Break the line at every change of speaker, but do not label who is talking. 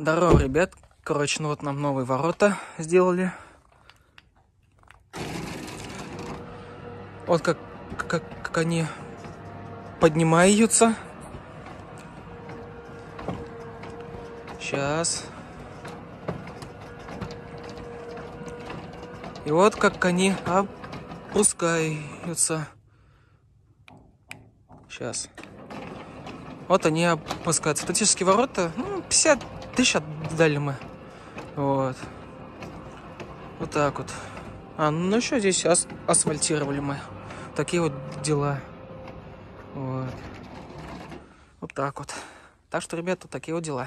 Здорово, ребят. Короче, ну вот нам новые ворота сделали. Вот как, как, как они поднимаются. Сейчас. И вот как они опускаются. Сейчас. Вот они опускаются. Статические ворота, ну, 50 тысяч отдали мы. Вот. Вот так вот. А, ну еще здесь ас асфальтировали мы. Такие вот дела. Вот. Вот так вот. Так что, ребята, такие вот дела.